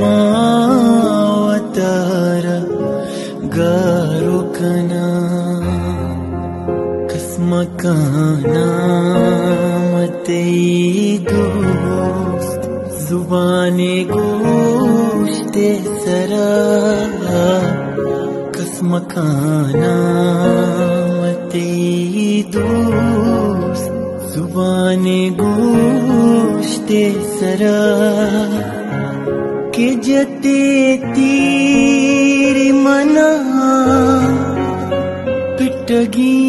मातर गरुगना कस्म कति दोष जुबे गोष्ट कस्म के दोस्त जुबाने गो सरा के जते तीर मना पिटगी